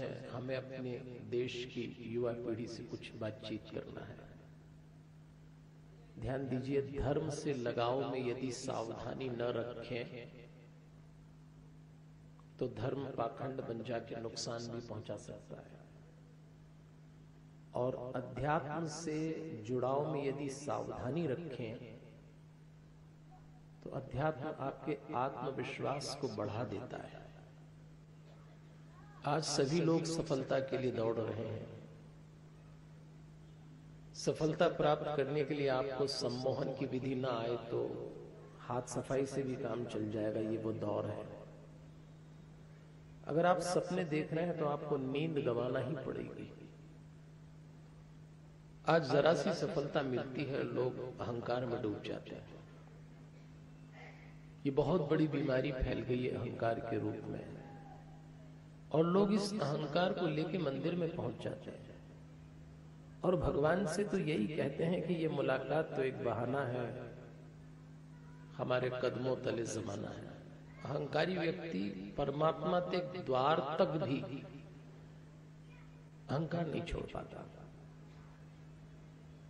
है, हमें अपने देश की युवा पीढ़ी से कुछ बातचीत करना है। ध्यान दीजिए, धर्म से लगाव में यदि सावधानी न रखें तो धर्म पाखंड बन जाके नुकसान भी पहुँचा सकता है। और अध्यात्म से जुड़ाव में यदि सावधानी रखें तो अध्यात्म आपके आत्मविश्वास को बढ़ा देता है। आज सभी लोग सफलता के लिए दौड़ रहे हैं। सफलता प्राप्त करने के लिए आपको सम्मोहन की विधि ना आए तो हाथ सफ़ाई से भी काम चल जाएगा, ये वो दौर है। अगर आप सपने देख रहे हैं तो आपको नींद गंवाना ही पड़ेगी। आज जरा सी सफलता मिलती है, लोग अहंकार में डूब जाते हैं। ये बहुत बड़ी बीमारी फैल गई है अहंकार के रूप में। और लोग इस अहंकार को लेके मंदिर में पहुँच जाते हैं। और भगवान से तो यही कहते हैं कि ये मुलाकात तो एक बहाना है। हमारे कदमों तले जमाना है। अहंकारी व्यक्ति परमात्मा के द्वार तक भी अहंकार नहीं छोड़ पाता।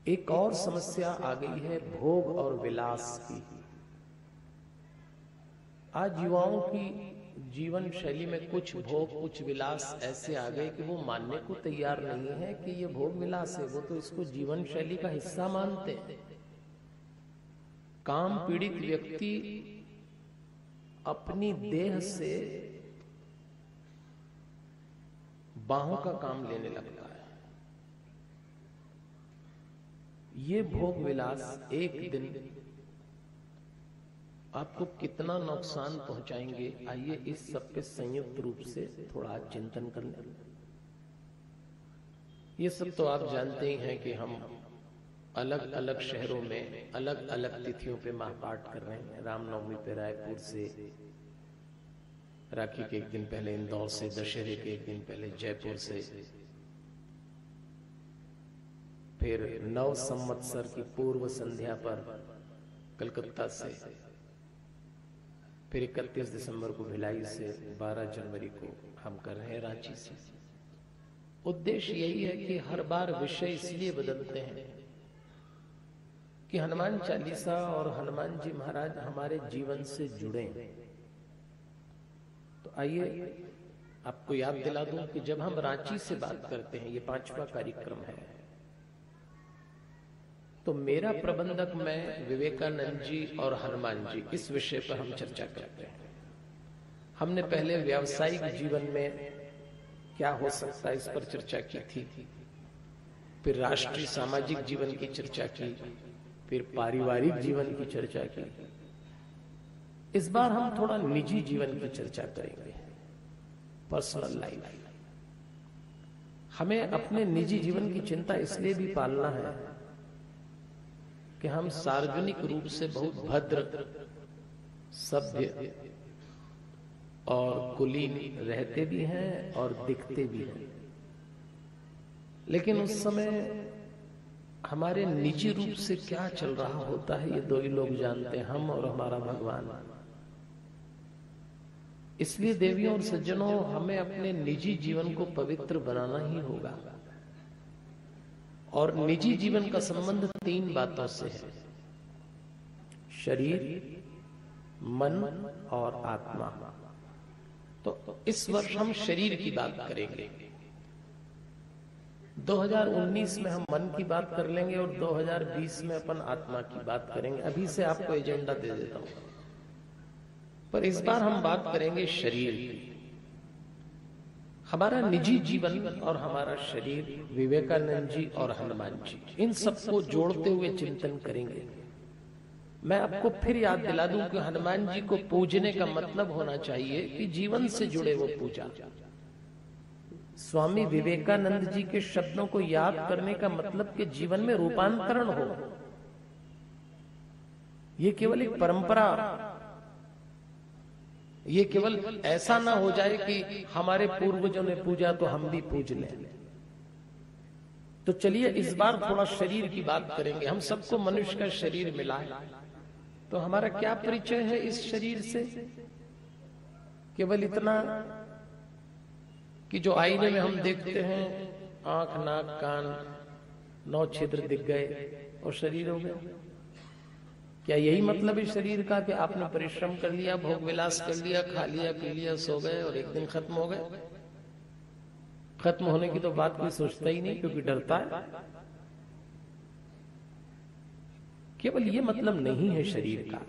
एक और समस्या आ गई है भोग और विलास की। आज युवाओं की जीवन शैली में कुछ भोग, कुछ विलास ऐसे आ गए कि वो मानने को तैयार नहीं है कि ये भोग विलास है। वो तो इसको जीवन शैली का हिस्सा मानते हैं। काम पीड़ित व्यक्ति अपनी देह से बाहों का काम लेने लगता है। ये भोग विलास एक दिन आपको कितना नुकसान पहुंचाएँगे? आइए इस सब पे संयुक्त रूप से थोड़ा चिंतन कर लें। ये सब तो आप जानते ही हैं कि हम अलग अलग शहरों में अलग अलग तिथियों पे महापाठ कर रहे हैं। रामनवमी पे रायपुर से, राखी के एक दिन पहले इंदौर से, दशहरे के एक दिन पहले जयपुर से, फिर नव संवत्सर की पूर्व संध्या पर कलकत्ता से। फिर 31 दिसंबर को भिलाई से 12 जनवरी को हम कर रहे हैं रांची से। उद्देश्य यही है कि हर बार विषय इसलिए बदलते हैं कि हनुमान चालीसा और हनुमान जी महाराज हमारे जीवन से जुड़े तो आइए आपको याद दिला दूँ कि जब हम रांची से बात करते हैं, ये पांचवा कार्यक्रम है। तो मेरा प्रबंधक मैं, विवेकानंद जी और हनुमान जी, इस विषय पर हम चर्चा करते हैं। हमने पहले व्यावसायिक जीवन में क्या हो सकता है इस पर चर्चा की थी, फिर राष्ट्रीय सामाजिक जीवन की चर्चा की, फिर पारिवारिक जीवन की चर्चा की। इस बार हम थोड़ा निजी जीवन की चर्चा करेंगे, पर्सनल लाइफ। हमें अपने निजी जीवन की चिंता इसलिए भी पालना है कि हम सार्वजनिक रूप से बहुत भद्र, सभ्य और कुलीन रहते भी हैं और दिखते भी हैं। लेकिन उस समय हमारे निजी रूप से क्या चल रहा होता है, ये दो ही लोग जानते हैं, हम और हमारा भगवान। इसलिए देवियों और सज्जनों, हमें अपने निजी जीवन को पवित्र बनाना ही होगा। और निजी जीवन का संबंध तीन बातों से है। शरीर, मन और आत्मा। तो इस वर्ष हम शरीर की बात करेंगे। 2019 में हम मन की बात कर लेंगे और 2020 में अपन आत्मा की बात करेंगे। अभी से आपको एजेंडा दे देता हूँ। पर इस बार हम बात करेंगे शरीर की। हमारा निजी जीवन और हमारा शरीर विवेकानंद जी और हनुमान जी इन सबको जोड़ते हुए चिंतन करेंगे। मैं आपको फिर याद दिला दूँ कि हनुमान जी को पूजने का मतलब होना चाहिए कि जीवन से जुड़े वो पूजा। स्वामी विवेकानंद जी के शब्दों को याद करने का मतलब कि जीवन में रूपांतरण हो। ये केवल एक परंपरा ये केवल ऐसा ना हो जाए कि हमारे पूर्वजों ने पूजा तो हम भी पूज लें। तो चलिए इस बार थोड़ा शरीर की बात करेंगे। हम सबको मनुष्य का शरीर मिला है। तो हमारा क्या परिचय है इस शरीर से? केवल इतना कि जो आईने में हम देखते हैं, आँख, नाक, कान, नौ छिद्र दिख गए और शरीर हो गया। क्या यही मतलब है शरीर का कि आपने परिश्रम कर लिया, भोग विलास कर लिया, खा लिया, पी लिया, सो गए और एक दिन खत्म हो गए? खत्म होने की तो बात कोई सोचता ही नहीं क्योंकि डरता है। केवल ये मतलब नहीं है शरीर का।